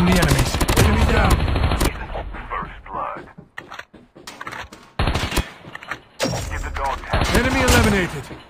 Engaging the enemies. Enemy down. First blood. Get the dog tag. Enemy eliminated.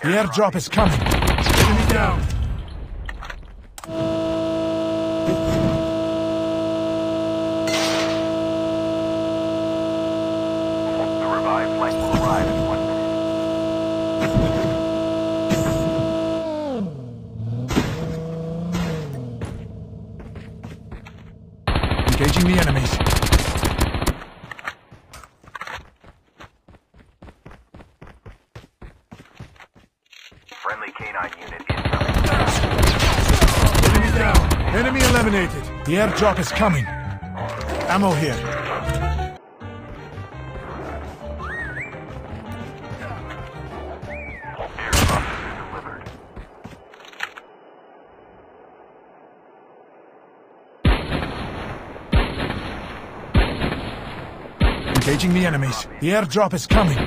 The airdrop is coming. Enemy down. The revived will arrive in one minute. Engaging the enemies. Friendly canine unit incoming. Enemy down. Enemy eliminated. The airdrop is coming. Ammo here. Engaging the enemies. The airdrop is coming.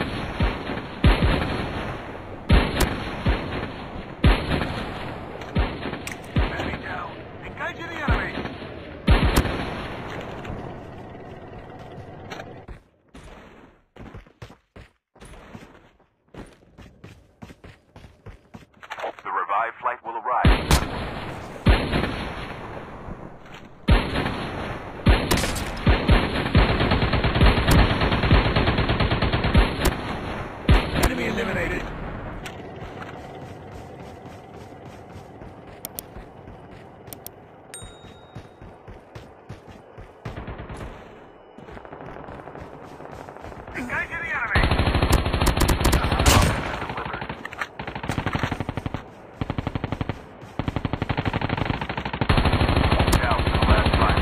Enemy down. Engaging the enemy. The revived flight will arrive. Enemy eliminated. Engaging the enemy. Down to the last five.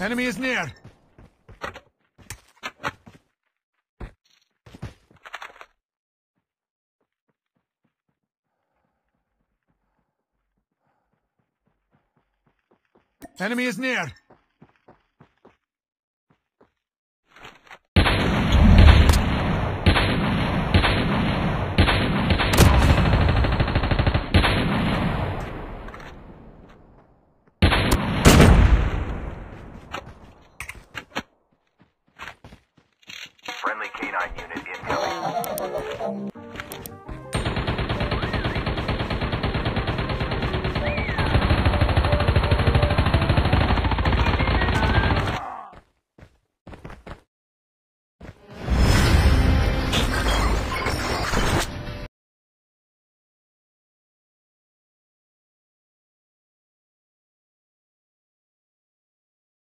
Enemy is near. Enemy is near.